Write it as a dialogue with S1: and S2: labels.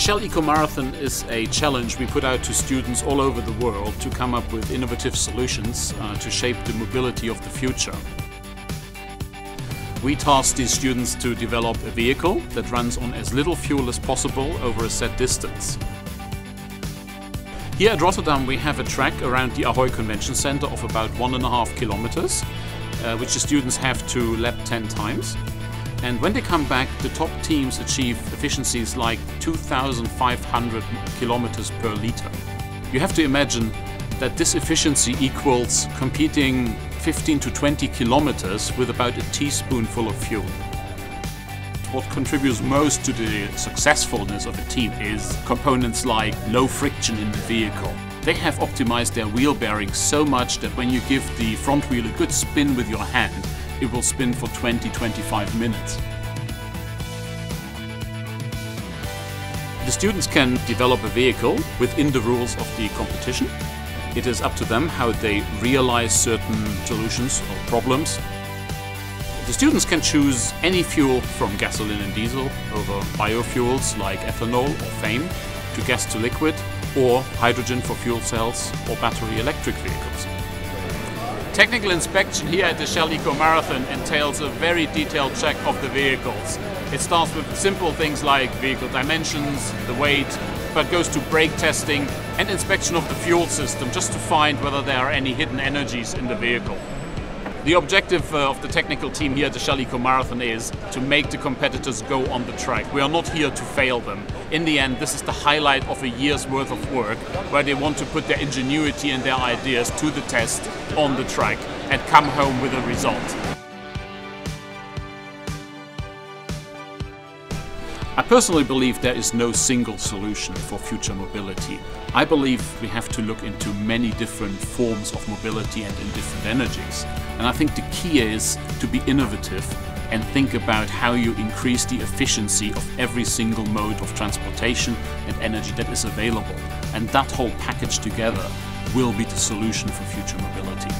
S1: The Shell Eco Marathon is a challenge we put out to students all over the world to come up with innovative solutions uh, to shape the mobility of the future. We task these students to develop a vehicle that runs on as little fuel as possible over a set distance. Here at Rotterdam we have a track around the Ahoy Convention Center of about one and a half kilometers, uh, which the students have to lap 10 times. And when they come back, the top teams achieve efficiencies like 2,500 kilometers per liter. You have to imagine that this efficiency equals competing 15 to 20 kilometers with about a teaspoonful of fuel. What contributes most to the successfulness of a team is components like low friction in the vehicle. They have optimized their wheel bearings so much that when you give the front wheel a good spin with your hand, it will spin for 20-25 minutes. The students can develop a vehicle within the rules of the competition. It is up to them how they realize certain solutions or problems. The students can choose any fuel from gasoline and diesel over biofuels like ethanol or FAME to gas to liquid or hydrogen for fuel cells or battery electric vehicles. Technical inspection here at the Shell Eco Marathon entails a very detailed check of the vehicles. It starts with simple things like vehicle dimensions, the weight, but goes to brake testing and inspection of the fuel system just to find whether there are any hidden energies in the vehicle. The objective uh, of the technical team here at the Shell Eco Marathon is to make the competitors go on the track. We are not here to fail them. In the end, this is the highlight of a year's worth of work where they want to put their ingenuity and their ideas to the test on the track and come home with a result. I personally believe there is no single solution for future mobility. I believe we have to look into many different forms of mobility and in different energies. And I think the key is to be innovative and think about how you increase the efficiency of every single mode of transportation and energy that is available. And that whole package together will be the solution for future mobility.